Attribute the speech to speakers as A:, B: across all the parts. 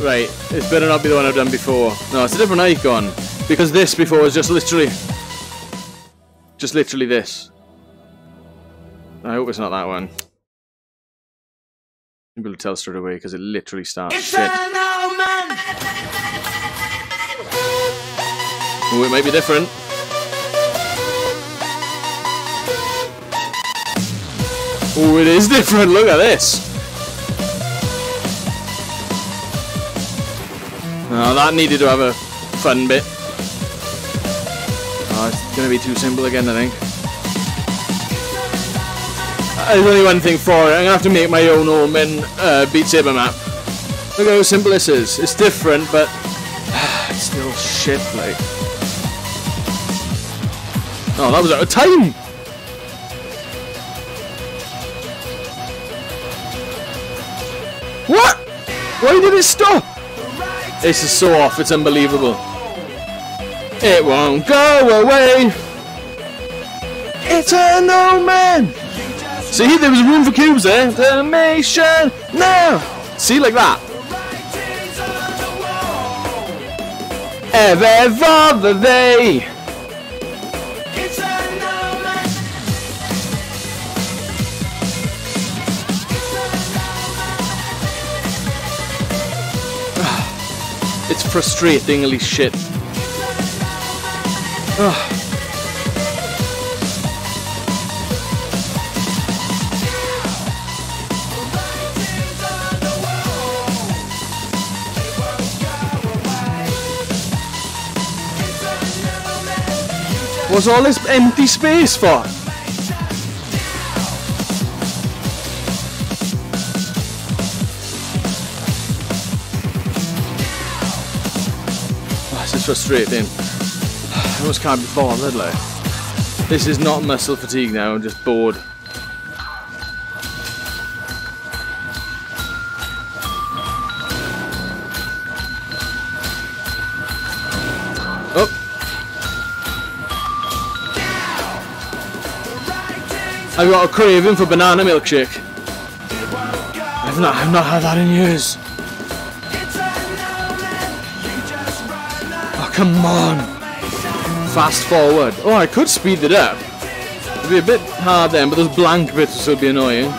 A: Right, it better not be the one I've done before. No, it's a different icon. Because this before was just literally... Just literally this. I hope it's not that one. I'm able to tell straight away because it literally starts shit. Oh, it might be different. Oh, it is different. Look at this. Oh, that needed to have a fun bit. Oh, it's going to be too simple again, I think. There's only one thing for it. I'm going to have to make my own Omen uh, Beat Saber map. Look how simple this is. It's different, but it's still shit, like. Oh, that was out of time! What? Why did it stop? This is so off, it's unbelievable. It won't go away. It's a no man. See, there was room for cubes there. Animation now. See, like that. Ever, ever, they. Frustratingly shit. Ah. Ugh. What's all this empty space for? Frustrating. I almost can't be bothered, like. This is not muscle fatigue now, I'm just bored. Oh! I've got a craving for banana milkshake. I've not, I've not had that in years. Come on. Fast forward. Oh, I could speed it up. It'd be a bit hard then, but those blank bits still be annoying.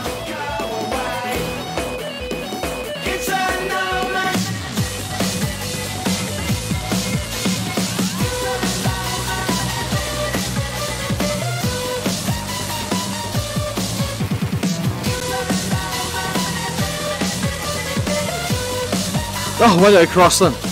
A: Oh, why did I cross them?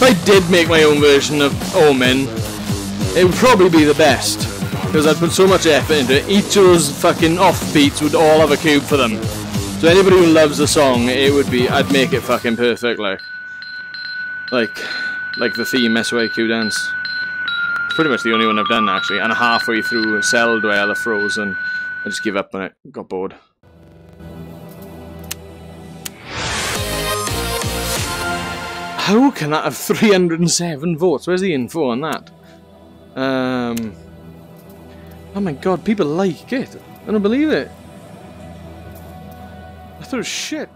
A: If I did make my own version of Omen, it would probably be the best. Because I'd put so much effort into it. Each of those fucking offbeats would all have a cube for them. So anybody who loves the song, it would be, I'd make it fucking perfect, like. Like, like the theme SYQ dance. It's pretty much the only one I've done, actually. And halfway through Celldweller Frozen, I just give up on it. Got bored. How can that have 307 votes? Where's the info on that? Um. Oh my god, people like it. I don't believe it. I thought it was shit.